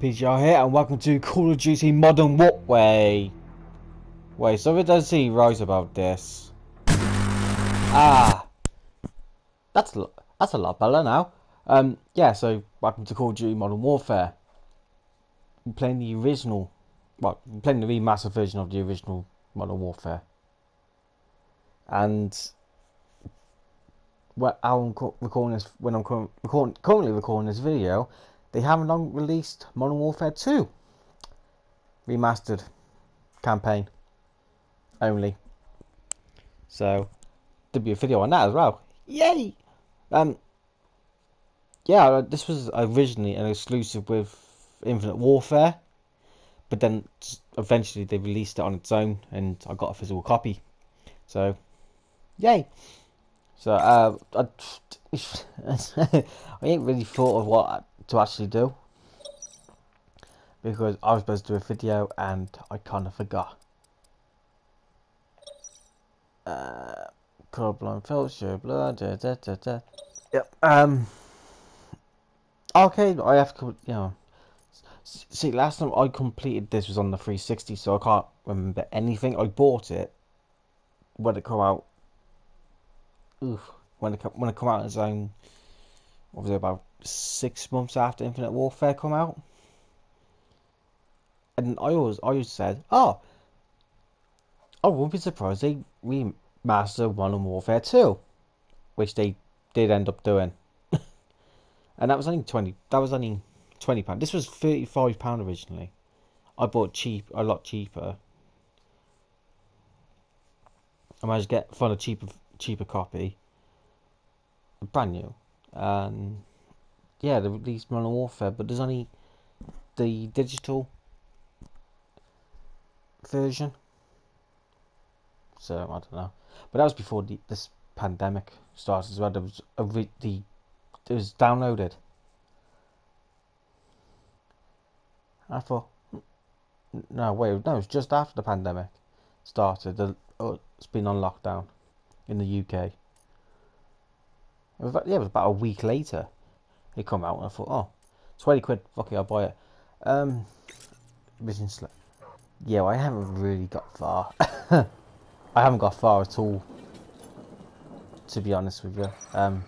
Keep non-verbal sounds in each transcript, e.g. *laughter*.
PGR here and welcome to Call of Duty Modern Warfare. Wait, so it does see right about this. Ah, that's a, lot, that's a lot better now. Um, yeah, so welcome to Call of Duty Modern Warfare. I'm playing the original, well, I'm playing the remastered version of the original Modern Warfare. And well, I'm recording this when I'm currently recording this video they haven't long released Modern Warfare 2 remastered campaign only. So there'll be a video on that as well. Yay! Um, yeah, uh, this was originally an exclusive with Infinite Warfare, but then eventually they released it on its own, and I got a physical copy. So, yay! So uh, I, *laughs* I ain't really thought of what to actually do because I was supposed to do a video and I kind of forgot. Uh, problem filter, blah, da, da, da, da. Yep. Um. Okay, I have to, you know. See, last time I completed this was on the 360, so I can't remember anything. I bought it when it come out. Oof, when it when it come out on its own. What was it about six months after Infinite Warfare come out. And I always, I always said, oh, I wouldn't be surprised they remaster Modern Warfare 2, which they did end up doing. *laughs* and that was only 20, that was only 20 pound. This was 35 pound originally. I bought cheap, a lot cheaper. I managed to get find a cheaper, cheaper copy, brand new, and yeah, they released Modern Warfare, but there's only the digital version. So I don't know, but that was before the, this pandemic started as well. There was a re- the it was downloaded. I thought, no wait, no, it was just after the pandemic started. The, oh, it's been on lockdown in the UK. It was yeah, it was about a week later it come out and I thought, oh, 20 quid, fuck it, I'll buy it. Um, Vision Slip. Yeah, well, I haven't really got far. *laughs* I haven't got far at all, to be honest with you. Um,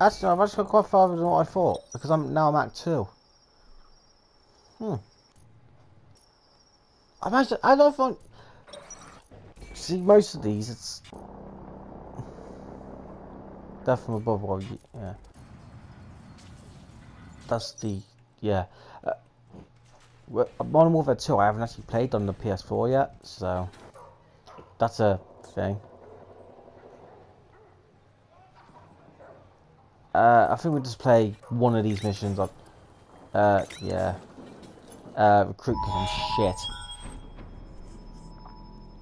Actually, I've actually got quite far than what I thought because I'm now I'm at two. Hmm. Imagine, I don't find. See, most of these, it's. Death from above, well, yeah. That's the. Yeah. Uh, Modern Warfare 2, I haven't actually played on the PS4 yet, so. That's a thing. Uh, I think we just play one of these missions. On, uh, yeah. Uh, recruit because I'm shit.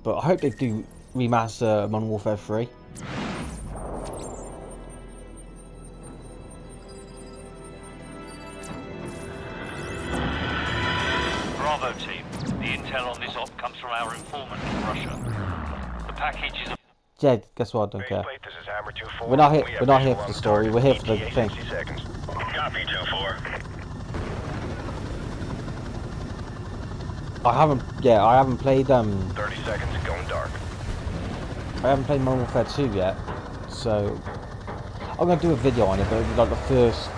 But I hope they do remaster Modern Warfare 3. Bravo team, the intel on this op comes from our informant in Russia. The package is a Jed, guess what? I don't care. We're not here. We're not here for the story. We're here for the thing. Copy, 2-4. I haven't, yeah, I haven't played, um... 30 seconds, going dark. I haven't played Modern Warfare 2 yet, so... I'm gonna do a video on it, but like the first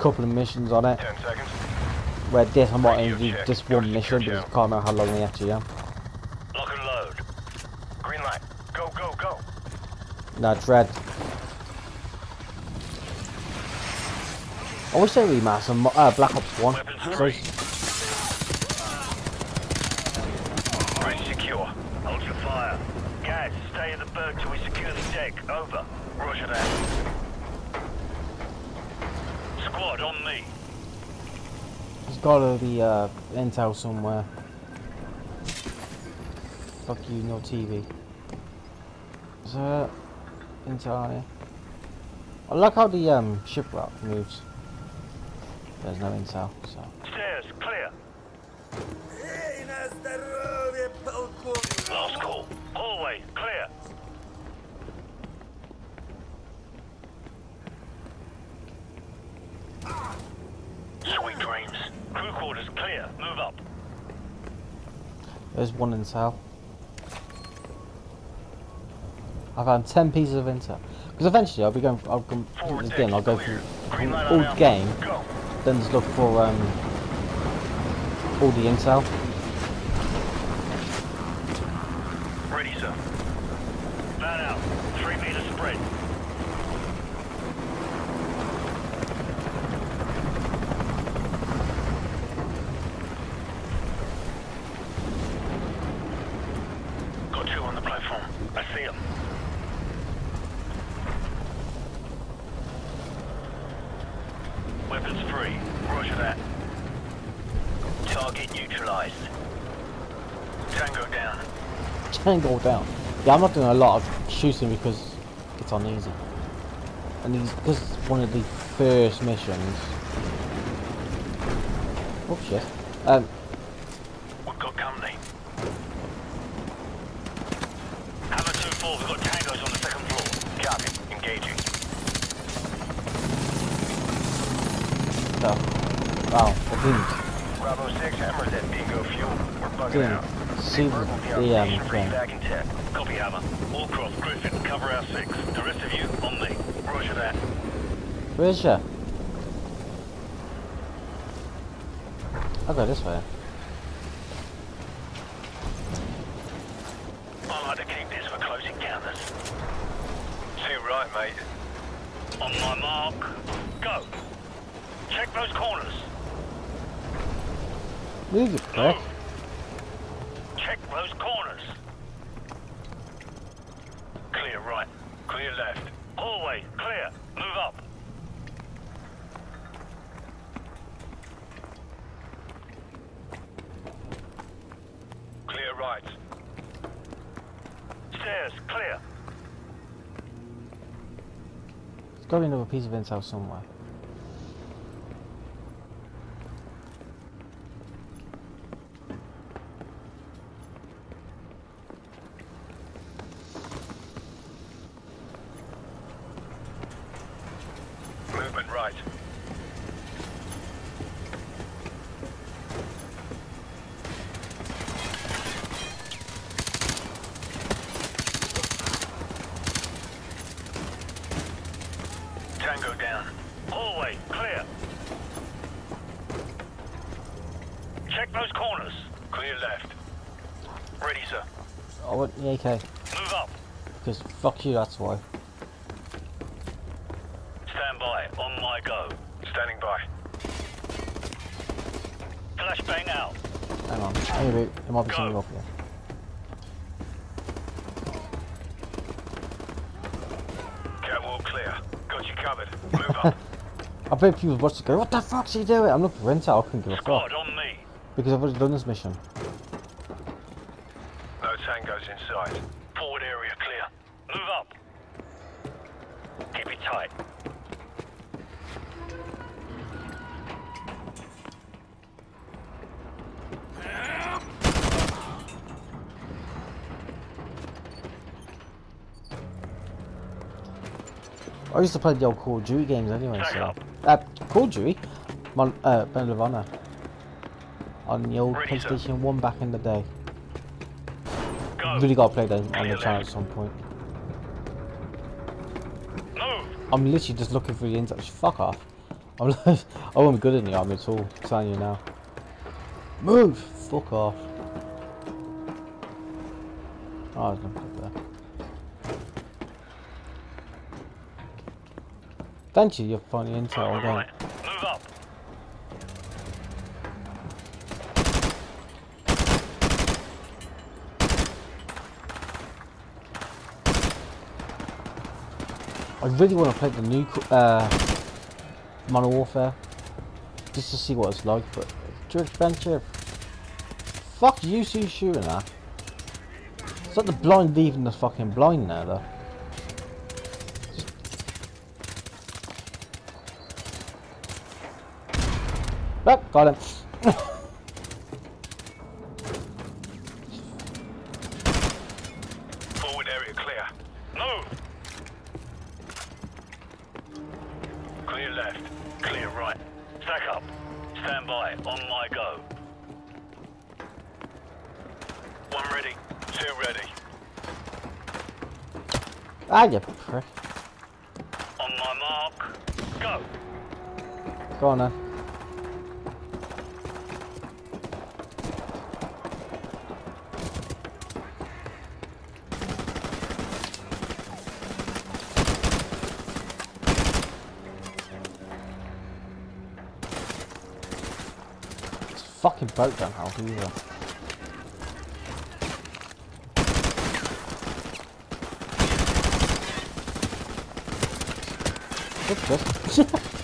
couple of missions on it. 10 seconds. Where this, I might only do just one mission, because I can't remember how long they actually are. Lock and load. Green light. Go, go, go. No, it's red. I wish they remastered uh, Black Ops 1. gotta be uh, intel somewhere. Fuck you, no TV. Is that intel here? Oh, I like how the um, ship moves. There's no intel, so. Stairs clear. Last call. Hallway clear. Sweet dreams. Crew quarters clear. Move up. There's one intel. I found 10 pieces of intel. Because eventually I'll be going, I'll come, again, I'll go through all the game, go. then just look for um, all the intel. Ready, sir. Fan out. Three meter spread. Tango down. Yeah, I'm not doing a lot of shooting because it's on easy. And these, because it's one of the first missions. Oh shit. Um, We've got company. Hammer 2-4, we've got tangos on the second floor. Copy. Engaging. so. Wow, I didn't, Bravo 6, Hammer's at bingo fuel. We're bugging out. See the, Bird will be on the um, station for thing. evac in 10. Copy, Hammer. Wallcroft, Griffen, cover our six. The rest of you, on me. Roger that. You? I'll go this way. I like to keep this for close encounters. Too right, mate. On my mark. Go. Check those corners. Move you prick. Check those corners. Clear right. Clear left. Hallway, clear. Move up. Clear right. Stairs, clear. There's got another piece of intel somewhere. Movement right. Tango down. Hallway, clear. Check those corners. Clear left. Ready, sir. I want the AK. Move up. Because fuck you, that's why. Stand by. On my go. Standing by. Flashbang out. Hang on. Maybe there might be Go. something up here. Catwalk clear. Got you covered. *laughs* Move up. I bet people watch it go, what the fuck fuck's he doing? I'm looking for intel, I couldn't give a fuck. on me. Because I've already done this mission. Tangos inside. Forward area clear. Move up. Keep it tight. I used to play the old Call of Duty games anyway, Back so. Uh, Call of Duty? Mon uh, Medal of Honor. On the old Ready. PlayStation 1 back in the day. Really gotta play that on the channel at some point. Move. I'm literally just looking for the intel. Fuck off. I'm *laughs* I be good in the army at all. I'm telling you now. Move! Fuck off. Oh, there's nothing up there. Thank you, you're finding intel right. Move up. I really want to play the new uh, Modern Warfare. Just to see what it's like, but it's too expensive. Fuck you, see shooting at. It's like the blind leaving the fucking blind now, though. Oh, got him. *laughs* Ah, you prick. On my mark. Go. Go on then. This fucking boat don't help either. *laughs*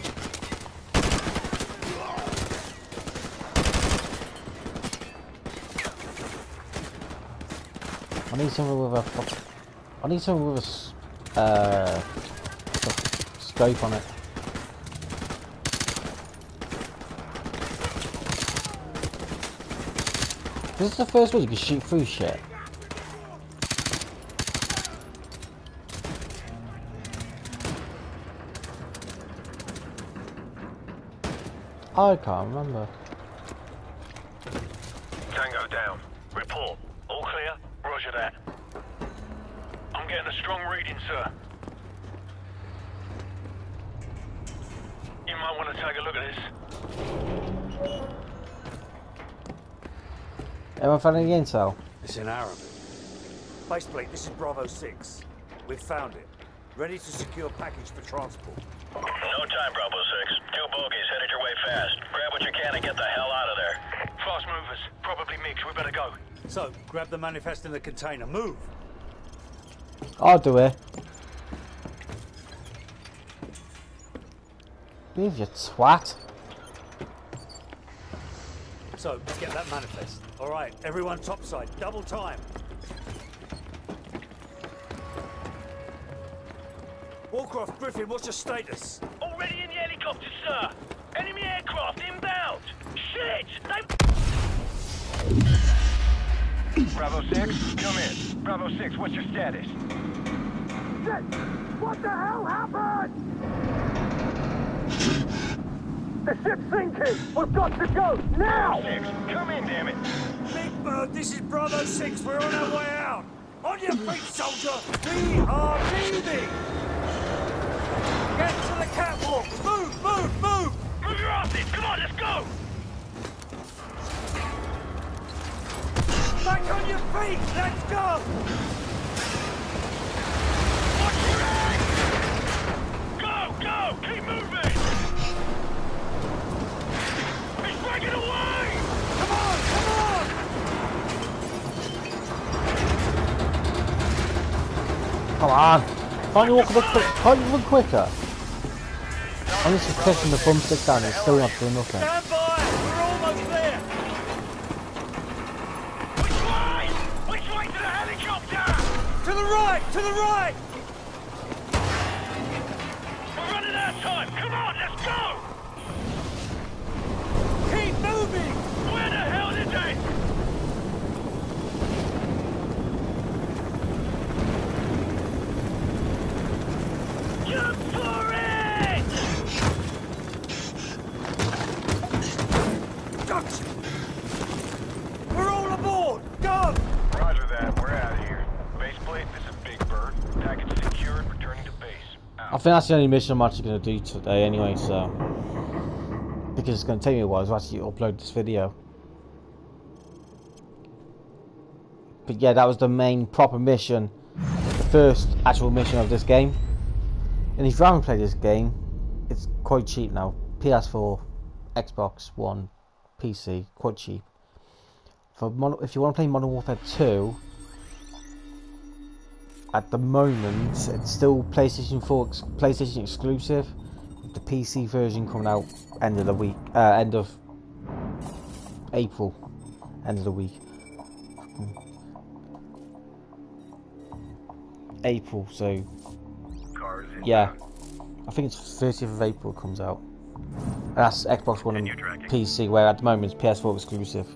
I need someone with a. I need someone with a, Uh, s- scope on it. This is the first one you can shoot through shit. I can't remember. Tango down. Report. All clear? Roger that. I'm getting a strong reading, sir. You might want to take a look at this. Anyone found any intel? It's in Arabic. Baseplate, this is Bravo 6. We've found it. Ready to secure package for transport. No time, Bravo 6. Two bogies headed your way fast. Grab what you can and get the hell out of there. Fast movers. Probably MiGs. We better go. So, grab the manifest in the container. Move! I'll do it. Move you twat. So, let's get that manifest. Alright, everyone topside. Double time. Wallcroft, Griffen, what's your status? Already in the helicopter, sir. Bravo 6, come in. Bravo 6, what's your status? Shit! What the hell happened? The ship's sinking! We've got to go, now! 6, come in, damn it! Big Bird, this is Bravo 6. We're on our way out. On your feet, soldier! We are leaving! Feet! Let's go! Watch your ass! Go, go! Keep moving! He's breaking away! Come on, come on! Come on. Can't you walk a bit quick? Can't you run quicker? I'm just pressing the thumbstick down and still not doing nothing. Stand by! We're almost there! To the right! To the right! We're running out of time! Come on, let's go! Keep moving! Where the hell is it? Jump for it! Gotcha! We're all aboard! Go! Roger that, we're out of here. Baseplate, this is Big Bird. Package secured, returning to base. I think that's the only mission I'm actually going to do today anyway, so... Because it's going to take me a while to actually upload this video. But yeah, that was the main proper mission. The first actual mission of this game. And if you haven't played this game, it's quite cheap now. PS4, Xbox One, PC, quite cheap. For if you want to play Modern Warfare 2, at the moment it's still PlayStation 4 ex- PlayStation exclusive. with The PC version coming out end of the week, uh, end of April, end of the week. April, so yeah, I think it's 30th of April it comes out. And that's Xbox One and. PC, where at the moment it's PS4 exclusive.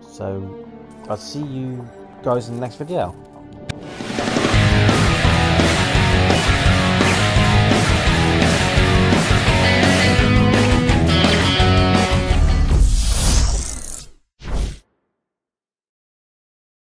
So I'll see you guys in the next video.